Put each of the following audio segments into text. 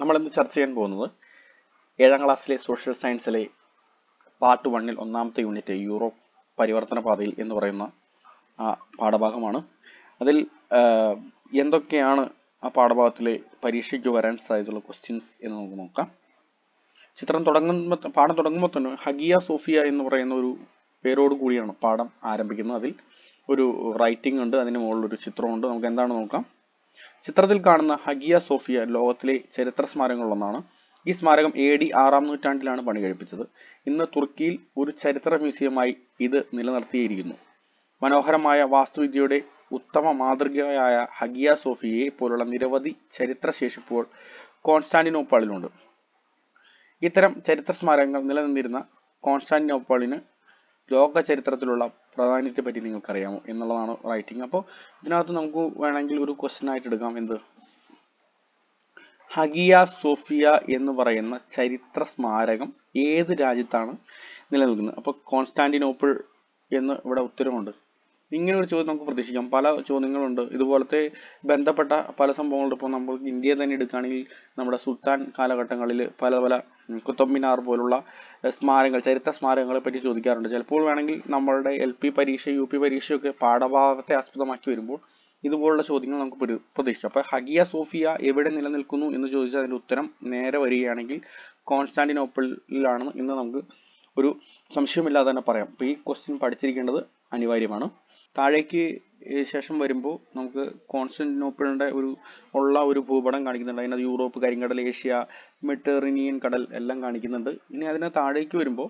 നമ്മൾ ഇന്ന് ചർച്ച ചെയ്യാൻ പോകുന്നത് ഏഴാം ക്ലാസ്സിലെ സോഷ്യൽ സയൻസിലെ പാർട്ട് വണ്ണിൽ ഒന്നാമത്തെ യൂണിറ്റ് യൂറോപ്പ് പരിവർത്തന പാതയിൽ എന്ന് പറയുന്ന ആ പാഠഭാഗമാണ്. അതിൽ എന്തൊക്കെയാണ് ആ പാഠഭാഗത്തിലെ പരീക്ഷയ്ക്ക് വരാൻ സാധ്യതയുള്ള ക്വസ്റ്റ്യൻസ് എന്ന് നമുക്ക് നോക്കാം. ചിത്രം തുടങ്ങുമ്പോൾ പാഠം തുടങ്ങുമ്പോൾ തന്നെ ഹഗിയ സോഫിയ എന്ന് പറയുന്ന ഒരു പേരോട് കൂടിയാണ് പാഠം ആരംഭിക്കുന്നത്. അതിൽ ഒരു റൈറ്റിംഗ് ഉണ്ട് അതിന് മുകളിൽ ഒരു ചിത്രമുണ്ട്. നമുക്ക് എന്താണ് നോക്കാം. ചിത്രത്തിൽ കാണുന്ന ഹഗിയ സോഫിയ ലോകത്തിലെ ചരിത്ര സ്മാരകങ്ങളിലൊന്നാണ്. ഈ സ്മാരകം എ ഡി ആറാം നൂറ്റാണ്ടിലാണ് പണി കഴിപ്പിച്ചത്. ഇന്ന് തുർക്കിയിൽ ഒരു ചരിത്ര മ്യൂസിയമായി ഇത് നിലനിർത്തിയിരിക്കുന്നു. മനോഹരമായ വാസ്തുവിദ്യയുടെ ഉത്തമ മാതൃകയായ ഹഗിയ സോഫിയയെ പോലുള്ള നിരവധി ചരിത്ര ശേഷിപ്പുകൾ കോൺസ്റ്റാന്റിനോപ്പാളിലുണ്ട്. ഇത്തരം ചരിത്ര സ്മാരകങ്ങൾ നിലനിന്നിരുന്ന കോൺസ്റ്റാന്റിനോപ്പാളിന് ലോക ചരിത്രത്തിലുള്ള പ്രാധാന്യത്തെ പറ്റി നിങ്ങൾക്കറിയാമോ എന്നുള്ളതാണ് റൈറ്റിംഗ് അപ്പോൾ ഇതിനകത്ത് നമുക്ക് വേണമെങ്കിൽ ഒരു ക്വസ്റ്റ്യൻ ആയിട്ട് എടുക്കാം. എന്ത്? ഹഗിയ സോഫിയ എന്ന് പറയുന്ന ചരിത്ര സ്മാരകം ഏത് രാജ്യത്താണ് നിലനിൽക്കുന്നത്? അപ്പോൾ കോൺസ്റ്റാന്റിനോപ്പിൾ എന്ന് ഇവിടെ ഉത്തരവുണ്ട്. ഇങ്ങനെ ഒരു ചോദ്യം നമുക്ക് പ്രതീക്ഷിക്കാം. പല ചോദ്യങ്ങളുണ്ട്. ഇതുപോലത്തെ ബന്ധപ്പെട്ട പല സംഭവങ്ങളുണ്ട്. ഇപ്പോൾ നമ്മൾ ഇന്ത്യയെ തന്നെ എടുക്കുകയാണെങ്കിൽ നമ്മുടെ സുൽത്താൻ കാലഘട്ടങ്ങളിൽ പല പല കുത്തബ് മിനാർ പോലുള്ള സ്മാരകങ്ങൾ ചരിത്ര സ്മാരകങ്ങളെ പറ്റി ചോദിക്കാറുണ്ട്. ചിലപ്പോൾ വേണമെങ്കിൽ നമ്മളുടെ എൽ പി പരീക്ഷ യു പി പരീക്ഷയൊക്കെ പാഠഭാഗത്തെ ആസ്പദമാക്കി വരുമ്പോൾ ഇതുപോലുള്ള ചോദ്യങ്ങൾ നമുക്ക് പ്രതീക്ഷിക്കാം. അപ്പോൾ ഹഗിയ സോഫിയ എവിടെ നിലനിൽക്കുന്നു എന്ന് ചോദിച്ചാൽ അതിന്റെ ഉത്തരം നേരെ വരികയാണെങ്കിൽ കോൺസ്റ്റാന്റിനോപ്പിളിലാണ് എന്ന് നമുക്ക് ഒരു സംശയമില്ലാതെ തന്നെ പറയാം. അപ്പോൾ ഈ ക്വസ്റ്റ്യൻ പഠിച്ചിരിക്കേണ്ടത് അനിവാര്യമാണ്. താഴേക്ക് ശേഷം വരുമ്പോൾ നമുക്ക് കോൺസ്റ്റന്റിനോപ്പിളിന്റെ ഒരു ഉള്ള ഒരു ഭൂപടം കാണിക്കുന്നുണ്ട്. അതിനകത്ത് യൂറോപ്പ് കരിങ്കടൽ ഏഷ്യ മെഡിറ്ററേനിയൻ കടൽ എല്ലാം കാണിക്കുന്നുണ്ട്. ഇനി അതിന് താഴേക്ക് വരുമ്പോൾ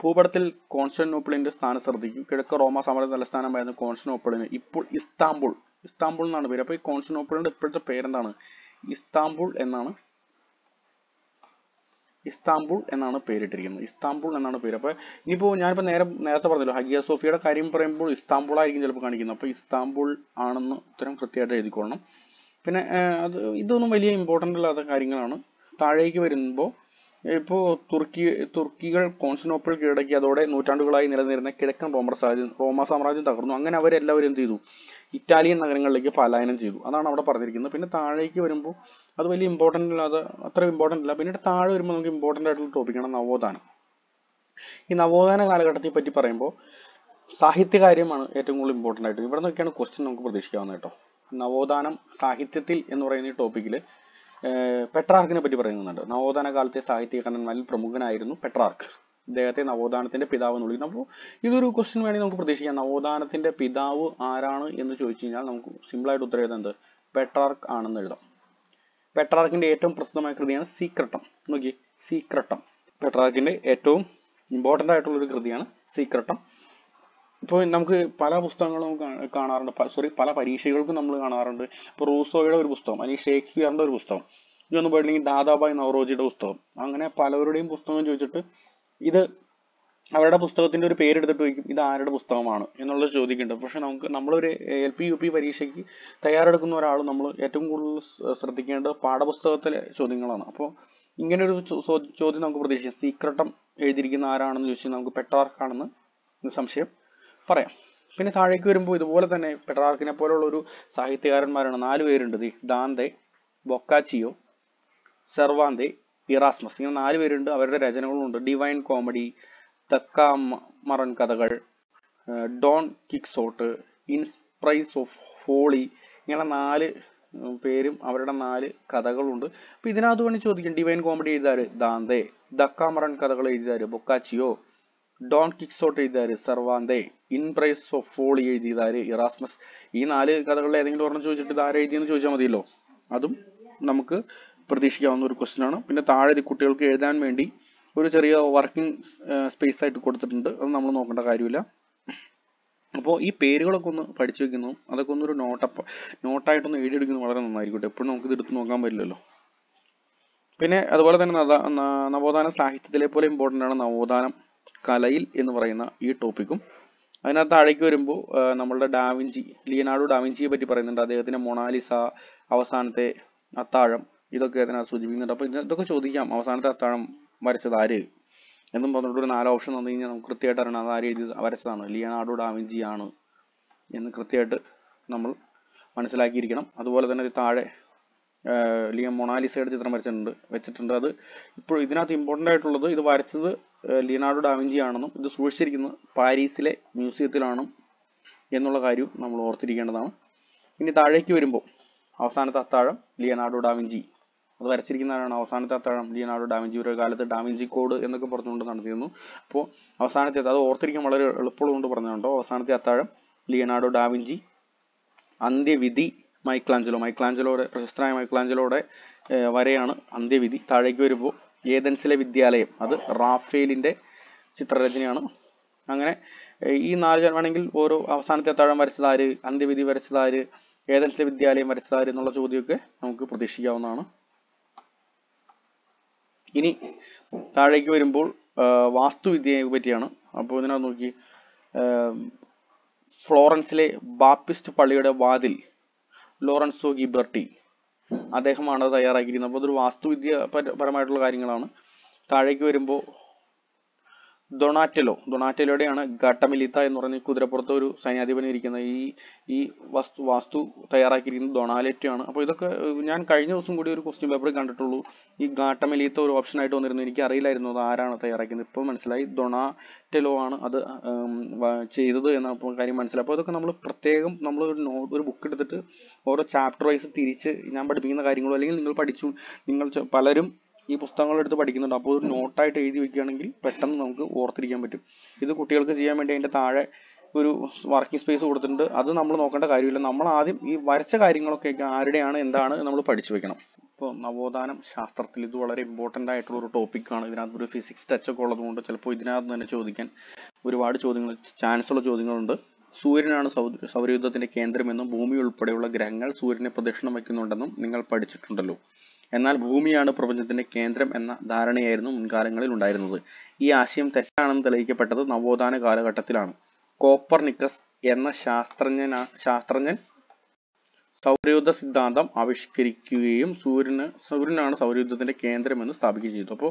ഭൂപടത്തിൽ കോൺസ്റ്റന്റിനോപ്പിളിന്റെ സ്ഥാനം ശ്രദ്ധിക്കും. കിഴക്ക് റോമ സാമ്രാജ്യ തലസ്ഥാനമായിരുന്നു കോൺസ്റ്റന്റിനോപ്പിളിന്. ഇപ്പോൾ ഇസ്താംബുൾ ഇസ്താംബുൾ എന്നാണ് പേര്. അപ്പോൾ ഈ കോൺസ്റ്റന്റിനോപ്പിളിന്റെ ഇപ്പോഴത്തെ പേരെന്താണ്? ഇസ്താംബുൾ എന്നാണ് ഇസ്താംബുൾ എന്നാണ് പേരിട്ടിരിക്കുന്നത്. ഇസ്താംബുൾ എന്നാണ് പേര്. അപ്പോൾ ഇനിയിപ്പോൾ ഞാനിപ്പോൾ നേരെ നേരത്തെ പറഞ്ഞല്ലോ ഹഗിയ സോഫിയുടെ കാര്യം പറയുമ്പോൾ ഇസ്താംബുൾ ആയിരിക്കും ചിലപ്പോൾ കാണിക്കുന്നത്. അപ്പോൾ ഇസ്താംബുൾ ആണെന്ന് ഉത്തരം കൃത്യമായിട്ട് എഴുതിക്കൊള്ളണം. പിന്നെ അത് ഇതൊന്നും വലിയ ഇമ്പോർട്ടന്റ് അല്ലാത്ത കാര്യങ്ങളാണ്. താഴേക്ക് വരുമ്പോൾ ഇപ്പോൾ തുർക്കി തുർക്കികൾ കോൺസ്റ്റനോപ്പിൾ കീഴടക്കി അതോടെ നൂറ്റാണ്ടുകളായി നിലനിന്നിരുന്ന കിഴക്കൻ റോമർ സാമ്രാജ്യം റോമ സാമ്രാജ്യം തകർന്നു. അങ്ങനെ അവരെല്ലാവരും എന്ത് ചെയ്തു? ഇറ്റാലിയൻ നഗരങ്ങളിലേക്ക് പലായനം ചെയ്തു. അതാണ് അവിടെ പറഞ്ഞിരിക്കുന്നത്. പിന്നെ താഴേക്ക് വരുമ്പോൾ അത് വലിയ ഇമ്പോർട്ടന്റ് അല്ലാതെ അത്ര ഇമ്പോർട്ടന്റ് അല്ല. പിന്നീട് താഴെ വരുമ്പോൾ നമുക്ക് ഇമ്പോർട്ടന്റ് ആയിട്ടുള്ള ടോപ്പിക്കാണ് നവോത്ഥാനം. ഈ നവോത്ഥാന കാലഘട്ടത്തെ പറ്റി പറയുമ്പോൾ സാഹിത്യകാര്യമാണ് ഏറ്റവും കൂടുതൽ ഇമ്പോർട്ടന്റ് ആയിട്ട്. ഇവിടെ നിന്നൊക്കെയാണ് ക്വസ്റ്റ്യൻ നമുക്ക് പ്രതീക്ഷിക്കാവുന്നത് കേട്ടോ. നവോത്ഥാനം സാഹിത്യത്തിൽ എന്ന് പറയുന്ന ഈ ടോപ്പിക്കിൽ പെട്രാർക്കിനെ പറ്റി പറയുന്നുണ്ട്. നവോത്ഥാന കാലത്തെ സാഹിത്യകാരന്മാരിൽ പ്രമുഖനായിരുന്നു പെട്രാർക്ക്. അദ്ദേഹത്തെ നവോത്ഥാനത്തിന്റെ പിതാവ് എന്ന് വിളിക്കുന്നു. അപ്പോൾ ഇതൊരു ക്വസ്റ്റ്യൻ വേണമെങ്കിൽ നമുക്ക് പ്രതീക്ഷിക്കാം. നവോത്ഥാനത്തിന്റെ പിതാവ് ആരാണ് എന്ന് ചോദിച്ചു കഴിഞ്ഞാൽ നമുക്ക് സിമ്പിളായിട്ട് ഉത്തരം എഴുതാൻ എന്ത്? പെട്രാർക്ക് ആണെന്ന് എഴുതാം. പെട്രാർക്കിന്റെ ഏറ്റവും പ്രസിദ്ധമായ കൃതിയാണ് സീക്രട്ടം. നോക്കി സീക്രട്ടം. പെട്രാർക്കിന്റെ ഏറ്റവും ഇമ്പോർട്ടന്റ് ആയിട്ടുള്ള ഒരു കൃതിയാണ് സീക്രട്ടം. ഇപ്പോൾ നമുക്ക് പല പുസ്തകങ്ങളും കാണാറുണ്ട്. സോറി പല പരീക്ഷകൾക്കും നമ്മൾ കാണാറുണ്ട്. ഇപ്പോൾ റൂസോയുടെ ഒരു പുസ്തകം അല്ലെങ്കിൽ ഷേക്സ്പിയറിന്റെ ഒരു പുസ്തകം ഇതൊന്നും പോയിട്ടില്ലെങ്കിൽ ദാദാബായ് നവറോജിയുടെ പുസ്തകം. അങ്ങനെ പലവരുടെയും പുസ്തകം ചോദിച്ചിട്ട് ഇത് അവരുടെ പുസ്തകത്തിന്റെ ഒരു പേരെടുത്തിട്ട് ചോദിക്കും ഇത് ആരുടെ പുസ്തകമാണ് എന്നുള്ളത് ചോദിക്കുന്നുണ്ട്. പക്ഷെ നമുക്ക് നമ്മളൊരു എൽ പി യു പി പരീക്ഷയ്ക്ക് തയ്യാറെടുക്കുന്ന ഒരാൾ നമ്മൾ ഏറ്റവും കൂടുതൽ ശ്ര- ശ്രദ്ധിക്കേണ്ടത് പാഠപുസ്തകത്തിലെ ചോദ്യങ്ങളാണ്. അപ്പോൾ ഇങ്ങനെ ഒരു ചോദ്യം നമുക്ക് പ്രതീക്ഷിക്കാം. സീക്രട്ടം എഴുതിയിരിക്കുന്ന ആരാണെന്ന് ചോദിച്ചാൽ നമുക്ക് പെട്ടവർക്കാണെന്ന് സംശയം. പറയാം. പിന്നെ താഴേക്ക് വരുമ്പോൾ ഇതുപോലെ തന്നെ പെട്രാർക്കിനെ പോലുള്ള ഒരു സാഹിത്യകാരന്മാരാണ് നാല് പേരുണ്ട്. The Dante Boccaccio Cervantes Erasmus. ഇങ്ങനെ നാല് പേരുണ്ട്. അവരുടെ രചനകളുണ്ട്. ഡിവൈൻ കോമഡി തക്ക മറൻ കഥകൾ Don Quixote in praise of folly. ഇങ്ങനെ നാല് പേരും അവരുടെ നാല് കഥകളുണ്ട്. അപ്പൊ ഇതിനകത്ത് വേണ്ടി ചോദിക്കും ഡിവൈൻ കോമഡി എഴുതാറ് ദാന്തെ. ദക്കാമറൻ കഥകൾ എഴുതാറ് Boccaccio? Don Quixote എഴുതിയതാര്? Cervantes. In praise of folly എഴുതിയതാര്? Erasmus. ഈ നാല് കഥകളിൽ ഏതെങ്കിലും ഒരെണ്ണം ചോദിച്ചിട്ട് ഇത് ആര് എഴുതിയെന്ന് ചോദിച്ചാൽ മതിയല്ലോ? അതും നമുക്ക് പ്രതീക്ഷിക്കാവുന്ന ഒരു ക്വസ്റ്റ്യൻ ആണ്. പിന്നെ താഴെ കുട്ടികൾക്ക് എഴുതാൻ വേണ്ടി ഒരു ചെറിയ വർക്കിംഗ് സ്പേസ് ആയിട്ട് കൊടുത്തിട്ടുണ്ട്. അത് നമ്മൾ നോക്കേണ്ട കാര്യമില്ല. അപ്പോൾ ഈ പേരുകളൊക്കെ ഒന്ന് പഠിച്ചു വെക്കുന്നു. അതൊക്കെ ഒന്നൊരു നോട്ടപ്പ് നോട്ടായിട്ടൊന്ന് എഴുതിയെടുക്കുന്നത് വളരെ നന്നായിരിക്കട്ടെ. എപ്പോഴും നമുക്ക് ഇത് എടുത്ത് നോക്കാൻ പറ്റില്ലല്ലോ. പിന്നെ അതുപോലെ തന്നെ നവോത്ഥാന സാഹിത്യത്തിലെ പോലെ ഇമ്പോർട്ടന്റ് ആണ് നവോത്ഥാനം. കലയിൽ എന്ന് പറയുന്ന ഈ ടോപ്പിക്കും. അതിനകത്ത് താഴേക്ക് വരുമ്പോൾ നമ്മളുടെ ഡാവിഞ്ചി ലിയനാർഡോ ഡാവിഞ്ചിയെ പറ്റി പറയുന്നുണ്ട്. അദ്ദേഹത്തിന്റെ മൊണാലിസ അവസാനത്തെ അത്താഴം ഇതൊക്കെ അതിനകത്ത് സൂചിപ്പിക്കുന്നുണ്ട്. അപ്പോൾ ഇതൊക്കെ ചോദിക്കാം. അവസാനത്തെ അത്താഴം വരച്ചത് ആര്? എന്നും പറഞ്ഞിട്ട് ഒരു നാല് ഓപ്ഷൻ തന്നു കഴിഞ്ഞാൽ നമുക്ക് കൃത്യമായിട്ട് അറിയണം അത് ആര് എഴുതി വരച്ചതാണ്. ലിയനാർഡോ ഡാവിഞ്ചി ആണ് എന്ന് കൃത്യമായിട്ട് നമ്മൾ മനസ്സിലാക്കിയിരിക്കണം. അതുപോലെ തന്നെ താഴെ ലിയ മൊണാലിസയുടെ ചിത്രം വരച്ചിട്ടുണ്ട് വെച്ചിട്ടുണ്ട്. അത് ഇപ്പോൾ ഇതിനകത്ത് ഇമ്പോർട്ടന്റ് ആയിട്ടുള്ളത് ഇത് വരച്ചത് ലിയനാർഡോ ഡാവിഞ്ചി ആണെന്നും ഇത് സൂക്ഷിച്ചിരിക്കുന്നത് പാരീസിലെ മ്യൂസിയത്തിലാണ് എന്നുള്ള കാര്യവും നമ്മൾ ഓർത്തിരിക്കേണ്ടതാണ്. ഇനി താഴേക്ക് വരുമ്പോൾ അവസാനത്തെ അത്താഴം ലിയനാർഡോ ഡാവിഞ്ചി അത് വരച്ചിരിക്കുന്നതാണ് അവസാനത്തെ അത്താഴം ലിയനാർഡോ ഡാവിഞ്ചി ഒരു കാലത്ത് ഡാവിഞ്ചി കോഡ് എന്നൊക്കെ പറഞ്ഞുകൊണ്ട് നടത്തിയിരുന്നു അപ്പോൾ അവസാനത്തെ അത് ഓർത്തിരിക്കാൻ വളരെ എളുപ്പമുള്ളതുകൊണ്ട് പറഞ്ഞുകൊണ്ടോ അവസാനത്തെ അത്താഴം ലിയനാർഡോ ഡാവിഞ്ചി അന്ത്യവിധി മൈക്ലാഞ്ചലോ മൈക്ലാഞ്ചലോടെ പ്രശസ്തനായ മൈക്ലാഞ്ചലോടെ വരെയാണ് അന്ത്യവിധി. താഴേക്ക് വരുമ്പോൾ ഏതൻസിലെ വിദ്യാലയം. അത് റാഫേലിന്റെ ചിത്രരചനയാണ്. അങ്ങനെ ഈ നാല് വേണമെങ്കിൽ ഓരോ അവസാനത്തെ അത്താഴം വരച്ചതാര് അന്ത്യവിധി വരച്ചതാര് ഏതൻസിലെ വിദ്യാലയം വരച്ചതാര് എന്നുള്ള ചോദ്യമൊക്കെ നമുക്ക് പ്രതീക്ഷിക്കാവുന്നതാണ്. ഇനി താഴേക്ക് വരുമ്പോൾ വാസ്തുവിദ്യയെ പറ്റിയാണ്. അപ്പോൾ ഇതിനകത്ത് നോക്കി ഫ്ലോറൻസിലെ ബാപ്റ്റിസ്റ്റ് പള്ളിയുടെ വാതിൽ ലോറൻസോ ഗിബർട്ടി അദ്ദേഹമാണ് അത് തയ്യാറാക്കിയിരിക്കുന്നത്. അപ്പോൾ അതൊരു വാസ്തുവിദ്യ പര- പരമായിട്ടുള്ള കാര്യങ്ങളാണ്. താഴേക്ക് വരുമ്പോൾ ഡൊണാറ്റലോ ഡൊണാറ്റലോടെയാണ് ഘട്ടമിലിത്ത എന്ന് പറഞ്ഞ കുതിരപ്പുറത്ത് ഒരു സൈന്യാധിപൻ ഇരിക്കുന്ന ഈ ഈ വസ്തു വാസ്തു തയ്യാറാക്കിയിരിക്കുന്നത് ഡൊണാലെറ്റോ ആണ്. അപ്പോൾ ഇതൊക്കെ ഞാൻ കഴിഞ്ഞ ദിവസം കൂടി ഒരു ക്വസ്റ്റ്യൻ പേപ്പർ കണ്ടിട്ടുള്ളൂ. ഈ ഗാട്ടമിലിത്ത ഒരു ഓപ്ഷൻ ആയിട്ട് വന്നിരുന്നു. എനിക്ക് അറിയില്ലായിരുന്നു അത് ആരാണ് തയ്യാറാക്കുന്നത് ഇപ്പോൾ മനസ്സിലായി ഡൊണാറ്റലോ ആണ് അത് ചെയ്തത് എന്ന കാര്യം മനസ്സിലായി. അപ്പോൾ ഇതൊക്കെ നമ്മൾ പ്രത്യേകം നമ്മൾ ഒരു നോ- ഒരു ബുക്ക് എടുത്തിട്ട് ഓരോ ചാപ്റ്റർ വൈസ് തിരിച്ച് ഞാൻ പഠിപ്പിക്കുന്ന കാര്യങ്ങളോ അല്ലെങ്കിൽ നിങ്ങൾ പഠിച്ചു നിങ്ങൾ പലരും ഈ പുസ്തകങ്ങൾ എടുത്ത് പഠിക്കുന്നുണ്ട്. അപ്പോൾ ഒരു നോട്ടായിട്ട് എഴുതി വെക്കുകയാണെങ്കിൽ പെട്ടെന്ന് നമുക്ക് ഓർത്തിരിക്കാൻ പറ്റും. ഇത് കുട്ടികൾക്ക് ചെയ്യാൻ വേണ്ടി അതിന്റെ താഴെ ഒരു വർക്കിംഗ് സ്പേസ് കൊടുത്തിട്ടുണ്ട്. അത് നമ്മൾ നോക്കേണ്ട കാര്യമില്ല. നമ്മൾ ആദ്യം ഈ വരച്ച കാര്യങ്ങളൊക്കെ ആരുടെയാണ് എന്താണ് നമ്മൾ പഠിച്ചു വെക്കണം. ഇപ്പോൾ നവോത്ഥാനം ശാസ്ത്രത്തിൽ ഇത് വളരെ ഇമ്പോർട്ടന്റ് ആയിട്ടുള്ള ഒരു ടോപ്പിക്കാണ് ഇതിനകത്ത് ഒരു ഫിസിക്സ് ടച്ച് ഒക്കെ ഉള്ളതുകൊണ്ട് ചിലപ്പോൾ ഇതിനകത്ത് തന്നെ ചോദിക്കാൻ ഒരുപാട് ചോദ്യങ്ങൾ ചാൻസ് ഉള്ള ചോദ്യങ്ങളുണ്ട്. സൂര്യനാണ് സൗര സൗരയൂഥത്തിന്റെ കേന്ദ്രമെന്നും ഭൂമി ഉൾപ്പെടെയുള്ള ഗ്രഹങ്ങൾ സൂര്യനെ പ്രദക്ഷിണം വയ്ക്കുന്നുണ്ടെന്നും നിങ്ങൾ പഠിച്ചിട്ടുണ്ടല്ലോ. എന്നാൽ ഭൂമിയാണ് പ്രപഞ്ചത്തിന്റെ കേന്ദ്രം എന്ന ധാരണയായിരുന്നു മുൻകാലങ്ങളിൽ ഉണ്ടായിരുന്നത്. ഈ ആശയം തെറ്റാണെന്ന് തെളിയിക്കപ്പെട്ടത് നവോത്ഥാന കാലഘട്ടത്തിലാണ്. കോപ്പർനിക്കസ് എന്ന ശാസ്ത്രജ്ഞന ശാസ്ത്രജ്ഞൻ സൗരയുദ്ധ സിദ്ധാന്തം ആവിഷ്കരിക്കുകയും സൂര്യന് സൂര്യനാണ് സൗരയൂഥത്തിന്റെ കേന്ദ്രമെന്ന് സ്ഥാപിക്കുകയും ചെയ്തു. അപ്പോൾ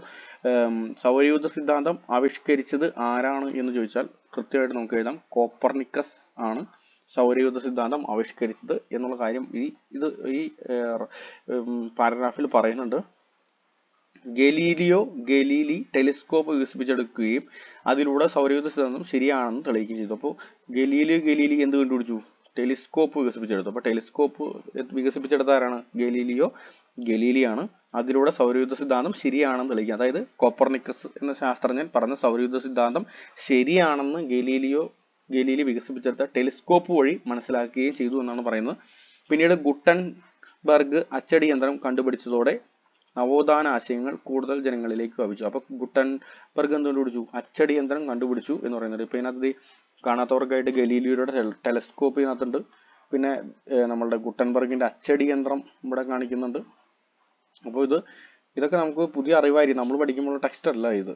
സൗരയുദ്ധ സിദ്ധാന്തം ആവിഷ്കരിച്ചത് ആരാണ് എന്ന് ചോദിച്ചാൽ കൃത്യമായിട്ട് നമുക്ക് എഴുതാം. കോപ്പർനിക്കസ് ആണ്. സൗരയൂഥ സിദ്ധാന്തം ആവിഷ്കരിച്ചത് എന്നുള്ള കാര്യം ഈ ഇത് ഈ പാരഗ്രാഫിൽ പറയുന്നുണ്ട്. ഗലീലിയോ ഗലീലി ടെലിസ്കോപ്പ് വികസിപ്പിച്ചെടുക്കുകയും അതിലൂടെ സൗരയുദ്ധ സിദ്ധാന്തം ശരിയാണെന്ന് തെളിയിക്കുകയും ചെയ്തു. അപ്പോൾ ഗലീലിയോ ഗലീലി എന്ത് കണ്ടുപിടിച്ചു? ടെലിസ്കോപ്പ് വികസിപ്പിച്ചെടുത്തു. അപ്പോൾ ടെലിസ്കോപ്പ് വികസിപ്പിച്ചെടുത്ത ആരാണ്? ഗലീലിയോ ഗലീലിയാണ്. അതിലൂടെ സൗരയുദ്ധ സിദ്ധാന്തം ശരിയാണെന്ന് തെളിയിക്കുക അതായത് കോപ്പർനിക്കസ് എന്ന ശാസ്ത്രജ്ഞൻ പറഞ്ഞ സൗരയുദ്ധ സിദ്ധാന്തം ശരിയാണെന്ന് ഗലീലിയോ ഗലീലി വികസിപ്പിച്ചെടുത്ത ടെലിസ്കോപ്പ് വഴി മനസ്സിലാക്കുകയും ചെയ്തു എന്നാണ് പറയുന്നത്. പിന്നീട് ഗുട്ടൻബർഗ് അച്ചടി യന്ത്രം കണ്ടുപിടിച്ചതോടെ നവോത്ഥാന ആശയങ്ങൾ കൂടുതൽ ജനങ്ങളിലേക്ക് വ്യാപിച്ചു. അപ്പൊ ഗുട്ടൻബർഗ് എന്ത് കണ്ടുപിടിച്ചു അച്ചടി യന്ത്രം കണ്ടുപിടിച്ചു എന്ന് പറയുന്നത്. ഇപ്പൊ ഇതിനകത്ത് കാണാത്തവർക്കായിട്ട് ഗലീലിയുടെ ടെലസ്കോപ്പ് ഇതിനകത്തുണ്ട്. പിന്നെ നമ്മളുടെ ഗുട്ടൻബർഗിന്റെ അച്ചടി യന്ത്രം ഇവിടെ കാണിക്കുന്നുണ്ട്. അപ്പോൾ ഇത് ഇതൊക്കെ നമുക്ക് പുതിയ അറിവായിരിക്കും. നമ്മൾ പഠിക്കുമ്പോൾ ടെക്സ്റ്റ് അല്ല ഇത്.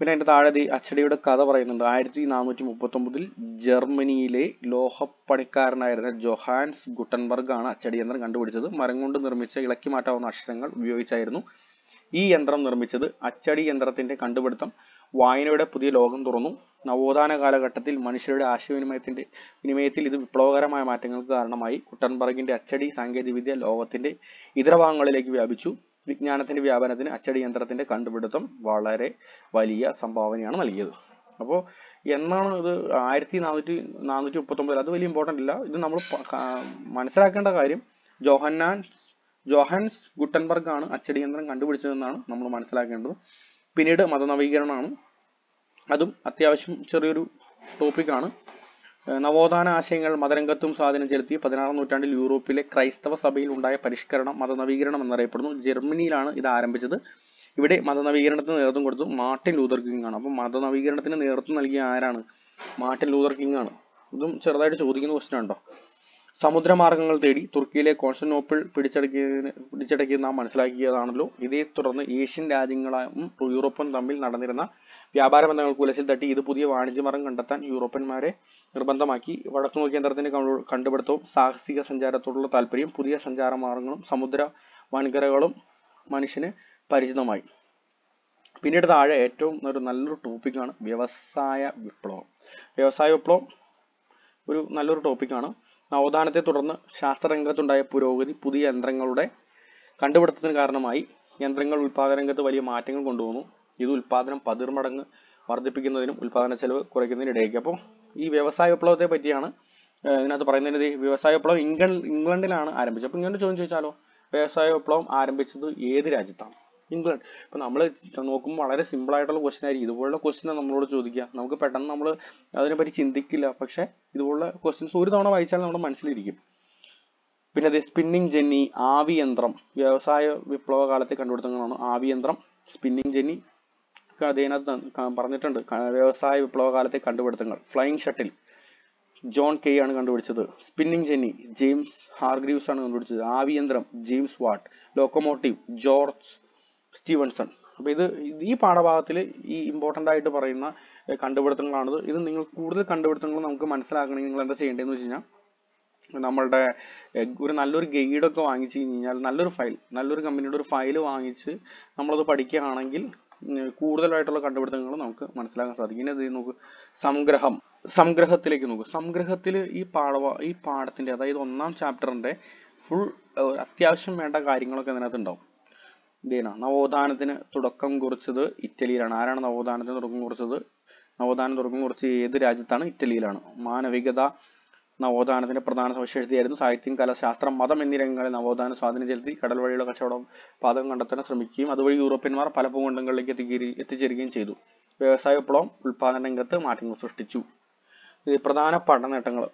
പിന്നെ അതിന്റെ താഴെ അച്ചടിയുടെ കഥ പറയുന്നുണ്ട്. ആയിരത്തി നാനൂറ്റി മുപ്പത്തി ഒമ്പതിൽ ജർമ്മനിയിലെ ലോഹപ്പണിക്കാരനായിരുന്ന ജൊഹാൻസ് ഗുട്ടൻബർഗ് ആണ് അച്ചടി യന്ത്രം കണ്ടുപിടിച്ചത്. മരം കൊണ്ട് നിർമ്മിച്ച ഇളക്കി മാറ്റാവുന്ന അക്ഷരങ്ങൾ ഉപയോഗിച്ചായിരുന്നു ഈ യന്ത്രം നിർമ്മിച്ചത്. അച്ചടി യന്ത്രത്തിന്റെ കണ്ടുപിടുത്തം വായനയുടെ പുതിയ ലോകം തുറന്നു. നവോത്ഥാന കാലഘട്ടത്തിൽ മനുഷ്യരുടെ ആശയവിനിമയത്തിന്റെ വിനിമയത്തിൽ ഇത് വിപ്ലവകരമായ മാറ്റങ്ങൾക്ക് കാരണമായി. ഗുട്ടൻബർഗിന്റെ അച്ചടി സാങ്കേതികവിദ്യ ലോകത്തിന്റെ ഇതര ഭാഗങ്ങളിലേക്ക് വ്യാപിച്ചു. വിജ്ഞാനത്തിന്റെ വ്യാപനത്തിന് അച്ചടി യന്ത്രത്തിന്റെ കണ്ടുപിടുത്തം വളരെ വലിയ സംഭാവനയാണ് നൽകിയത്. അപ്പോൾ എന്നാണ് ഇത് ആയിരത്തി നാനൂറ്റി നാനൂറ്റി മുപ്പത്തൊമ്പതിൽ അത് വലിയ ഇമ്പോർട്ടന്റ് ഇല്ല. ഇത് നമ്മൾ മനസ്സിലാക്കേണ്ട കാര്യം ജോഹന്നാൻ ജോഹൻസ് ഗുട്ടൻബർഗ് ആണ് അച്ചടി യന്ത്രം കണ്ടുപിടിച്ചതെന്നാണ് നമ്മൾ മനസ്സിലാക്കേണ്ടത്. പിന്നീട് മതനവീകരണമാണ്. അതും അത്യാവശ്യം ചെറിയൊരു ടോപ്പിക്കാണ് നവോത്ഥാന ആശയങ്ങൾ മതരംഗത്തും സ്വാധീനം ചെലുത്തി പതിനാറാം നൂറ്റാണ്ടിൽ യൂറോപ്പിലെ ക്രൈസ്തവ സഭയിൽ ഉണ്ടായ പരിഷ്കരണം മതനവീകരണം എന്നറിയപ്പെടുന്നു. ജർമ്മനിയിലാണ് ഇത് ആരംഭിച്ചത്. ഇവിടെ മതനവീകരണത്തിന് നേതൃത്വം കൊടുത്തു മാർട്ടിൻ ലൂതർ കിങ് ആണ്. അപ്പോൾ മതനവീകരണത്തിന് നേതൃത്വം നൽകിയ ആരാണ്? മാർട്ടിൻ ലൂതർ കിങ് ആണ്. ഇതും ചെറുതായിട്ട് ചോദിക്കുന്ന ക്വസ്റ്റൻ ഉണ്ടോ സമുദ്രമാർഗങ്ങൾ തേടി തുർക്കിയിലെ കോൺസ്റ്റന്റോപ്പിൾ പിടിച്ചടക്കിയതിന് പിടിച്ചടക്കിയത് നാം മനസ്സിലാക്കിയതാണല്ലോ. ഇതേ തുടർന്ന് ഏഷ്യൻ രാജ്യങ്ങളും യൂറോപ്പും തമ്മിൽ നടന്നിരുന്ന വ്യാപാര ബന്ധങ്ങൾ കുലച്ചിൽ തട്ടി ഇത് പുതിയ വാണിജ്യ മാർഗം കണ്ടെത്താൻ യൂറോപ്യന്മാരെ നിർബന്ധമാക്കി. വടക്കുനോക്കി യന്ത്രത്തിന്റെ കണ്ടു- കണ്ടുപിടുത്തവും സാഹസിക സഞ്ചാരത്തോടുള്ള താല്പര്യം പുതിയ സഞ്ചാര മാർഗങ്ങളും സമുദ്ര വൻകരകളും മനുഷ്യന് പരിചിതമായി. പിന്നീട് താഴെ ഏറ്റവും ഒരു നല്ലൊരു ടോപ്പിക്കാണ് വ്യവസായ വിപ്ലവം. വ്യവസായ വിപ്ലവം ഒരു നല്ലൊരു ടോപ്പിക്കാണ് നവോത്ഥാനത്തെ തുടർന്ന് ശാസ്ത്രരംഗത്തുണ്ടായ പുരോഗതി പുതിയ യന്ത്രങ്ങളുടെ കണ്ടുപിടുത്തത്തിന് കാരണമായി യന്ത്രങ്ങൾ ഉൽപാദന രംഗത്ത് വലിയ മാറ്റങ്ങൾ കൊണ്ടുവന്നു. ഇത് ഉൽപാദനം പതിർമടങ്ങ് വർദ്ധിപ്പിക്കുന്നതിനും ഉൽപാദന ചെലവ് കുറയ്ക്കുന്നതിനും ഇടയാക്കി അപ്പോൾ ഈ വ്യവസായ വിപ്ലവത്തെ പറ്റിയാണ് ഇതിനകത്ത് പറയുന്നത് വ്യവസായ വിപ്ലവം ഇംഗ്ലണ്ട് ഇംഗ്ലണ്ടിലാണ് ആരംഭിച്ചത്. അപ്പോൾ ഇങ്ങനെ ചോദ്യം ചോദിച്ചാലോ? വ്യവസായ വിപ്ലവം ആരംഭിച്ചത് ഏത് രാജ്യത്താണ്? ഇംഗ്ലണ്ട്. ഇപ്പൊ നമ്മൾ നോക്കുമ്പോൾ വളരെ സിമ്പിൾ ആയിട്ടുള്ള ക്വസ്റ്റ്യൻ ആയിരിക്കും. ഇതുപോലുള്ള ക്വസ്റ്റ്യൻ നമ്മളോട് ചോദിക്കുക. നമുക്ക് പെട്ടെന്ന് നമ്മൾ അതിനെപ്പറ്റി ചിന്തിക്കില്ല. പക്ഷേ ഇതുപോലുള്ള ക്വസ്റ്റ്യൻസ് ഒരു തവണ വായിച്ചാൽ നമ്മുടെ മനസ്സിലിരിക്കും. പിന്നെ അത് സ്പിന്നിങ് ജെന്നി ആവിയന്ത്രം. വ്യവസായ വിപ്ലവ കാലത്തെ കണ്ടുപിടുത്തങ്ങളാണ് ആവിയന്ത്രം. സ്പിന്നിങ് ജെന്നി ഒക്കെ അതിനകത്ത് പറഞ്ഞിട്ടുണ്ട്. വ്യവസായ വിപ്ലവ കാലത്തെ കണ്ടുപിടുത്തങ്ങൾ. ഫ്ലൈയിങ് ഷട്ടിൽ ജോൺ കെ ആണ് കണ്ടുപിടിച്ചത്. സ്പിന്നിങ് ജെന്നി ജെയിംസ് ഹാർഗ്രീവ്സ് ആണ് കണ്ടുപിടിച്ചത്. ആവിയന്ത്രം James Watt locomotive George Stephenson അപ്പോൾ ഇത് ഈ പാഠഭാഗത്തിൽ ഈ ഇമ്പോർട്ടന്റ് ആയിട്ട് പറയുന്ന കണ്ടുപിടുത്തങ്ങളാണത്. ഇത് നിങ്ങൾ കൂടുതൽ കണ്ടുപിടുത്തങ്ങൾ നമുക്ക് മനസ്സിലാക്കണമെങ്കിൽ നിങ്ങൾ എന്താ ചെയ്യേണ്ടതെന്ന് വെച്ച് കഴിഞ്ഞാൽ നമ്മളുടെ ഒരു നല്ലൊരു ഗൈഡൊക്കെ ഒക്കെ കഴിഞ്ഞ് കഴിഞ്ഞാൽ നല്ലൊരു ഫയൽ നല്ലൊരു കമ്പനിയുടെ ഒരു ഫയൽ വാങ്ങിച്ച് നമ്മളത് പഠിക്കുകയാണെങ്കിൽ കൂടുതലായിട്ടുള്ള കണ്ടുപിടുത്തങ്ങൾ നമുക്ക് മനസ്സിലാക്കാൻ സാധിക്കും. ഇനി ഇത് നോക്ക്. സംഗ്രഹം. സംഗ്രഹത്തിലേക്ക് നോക്ക്. സംഗ്രഹത്തിൽ ഈ പാഠവ ഈ പാഠത്തിന്റെ അതായത് ഒന്നാം ചാപ്റ്ററിന്റെ ഫുൾ അത്യാവശ്യം വേണ്ട കാര്യങ്ങളൊക്കെ അതിനകത്ത് ഉണ്ടാവും ഇതേനാ നവോത്ഥാനത്തിന് തുടക്കം കുറിച്ചത് ഇറ്റലിയിലാണ്. ആരാണ് നവോത്ഥാനത്തിന് തുടക്കം കുറിച്ചത്? നവോത്ഥാനം തുടക്കം കുറിച്ച് ഏത് രാജ്യത്താണ് ഇറ്റലിയിലാണ്? മാനവികത നവോത്ഥാനത്തിന്റെ പ്രധാന സവിശേഷതയായിരുന്നു സാഹിത്യം കല ശാസ്ത്രം മതം എന്നീ രംഗങ്ങളിൽ നവോത്ഥാന സ്വാധീനം ചെലുത്തി കടൽ വഴിയുള്ള കച്ചവടം പാതകം കണ്ടെത്താൻ ശ്രമിക്കുകയും അതുവഴി യൂറോപ്യന്മാർ പല ഭൂഖണ്ഡങ്ങളിലേക്ക് എത്തിച്ചേരുകയും ചെയ്തു. വ്യവസായ വിപ്ലവം ഉൽപാദന രംഗത്ത് മാറ്റങ്ങൾ സൃഷ്ടിച്ചു. പ്രധാന പഠന നേട്ടങ്ങൾ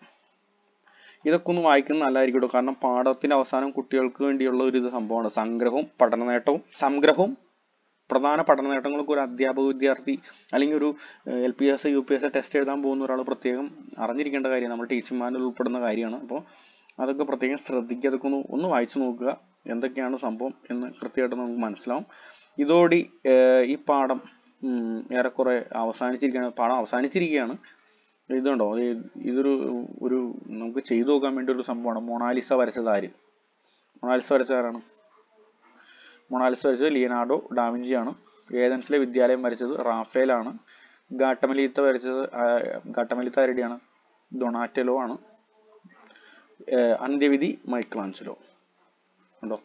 ഇതൊക്കെ ഒന്ന് വായിക്കുന്നത് നല്ലതായിരിക്കും കാരണം പാഠത്തിന്റെ അവസാനം കുട്ടികൾക്ക് വേണ്ടിയുള്ള ഒരു ഇത് സംഭവമാണ്. സംഗ്രഹവും പഠന നേട്ടവും. സംഗ്രഹവും പ്രധാന പഠന നേട്ടങ്ങളൊക്കെ ഒരു അധ്യാപക വിദ്യാർത്ഥി അല്ലെങ്കിൽ ഒരു L P S U P S test എഴുതാൻ പോകുന്ന ഒരാൾ പ്രത്യേകം അറിഞ്ഞിരിക്കേണ്ട കാര്യം നമ്മൾ ടീച്ചർമാരിൽ ഉൾപ്പെടുന്ന കാര്യമാണ്. അപ്പോൾ അതൊക്കെ പ്രത്യേകം ശ്രദ്ധിക്കുക അതൊക്കെ ഒന്ന് ഒന്ന് വായിച്ചു നോക്കുക എന്തൊക്കെയാണ് സംഭവം എന്ന് കൃത്യമായിട്ട് നമുക്ക് മനസ്സിലാവും. ഇതോടി ഈ പാഠം ഏറെക്കുറെ അവസാനിച്ചിരിക്കുകയാണ്. പാഠം അവസാനിച്ചിരിക്കുകയാണ്. ഇതുണ്ടോ? ഇതൊരു ഒരു നമുക്ക് ചെയ്തു നോക്കാൻ വേണ്ടി ഒരു സംഭവമാണ്. മൊണാലിസ വരച്ചത് ആര് മൊണാലിസ വരച്ചത് ആരാണ്? മൊണാലിസ വരച്ചത് ലിയനാർഡോ ഡാവിഞ്ചി ആണ് ഏതൻസിലെ വിദ്യാലയം വരച്ചത് റാഫേലാണ്. ഗാട്ടമലീത്ത വരച്ചത് ഗാട്ടമലീത്ത ആരുടെയാണ്? ഡൊണാറ്റലോ ആണ്. അന്ത്യവിധി മൈക്കിളാഞ്ചലോ. ഉണ്ടോ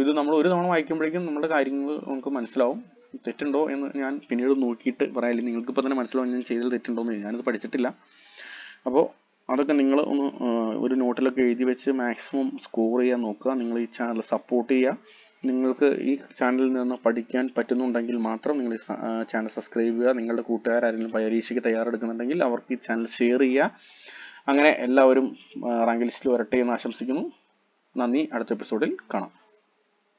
ഇത് നമ്മൾ ഒരു തവണ വായിക്കുമ്പോഴേക്കും നമ്മുടെ കാര്യങ്ങൾ നമുക്ക് മനസ്സിലാവും. തെറ്റുണ്ടോ എന്ന് ഞാൻ പിന്നീട് നോക്കിയിട്ട് പറയാം. നിങ്ങൾക്ക് ഇപ്പൊ തന്നെ മനസ്സിലാവും ഞാൻ ചെയ്തത് തെറ്റുണ്ടോ എന്ന്. ഞാനിത് പഠിച്ചിട്ടില്ല. അപ്പോൾ അതൊക്കെ നിങ്ങൾ ഒന്ന് ഒരു നോട്ടിലൊക്കെ എഴുതി വെച്ച് മാക്സിമം സ്കോർ ചെയ്യാൻ നോക്കുക. നിങ്ങൾ ഈ ചാനൽ സപ്പോർട്ട് ചെയ്യുക. നിങ്ങൾക്ക് ഈ ചാനലിൽ നിന്ന് പഠിക്കാൻ പറ്റുന്നുണ്ടെങ്കിൽ മാത്രം നിങ്ങൾ ഈ ചാനൽ സബ്സ്ക്രൈബ് ചെയ്യുക. നിങ്ങളുടെ കൂട്ടുകാരും പരീക്ഷയ്ക്ക് തയ്യാറെടുക്കുന്നുണ്ടെങ്കിൽ അവർക്ക് ഈ ചാനൽ ഷെയർ ചെയ്യുക. അങ്ങനെ എല്ലാവരും റാങ്ക് ലിസ്റ്റിൽ വരട്ടെ എന്ന് ആശംസിക്കുന്നു. നന്ദി. അടുത്ത എപ്പിസോഡിൽ കാണാം.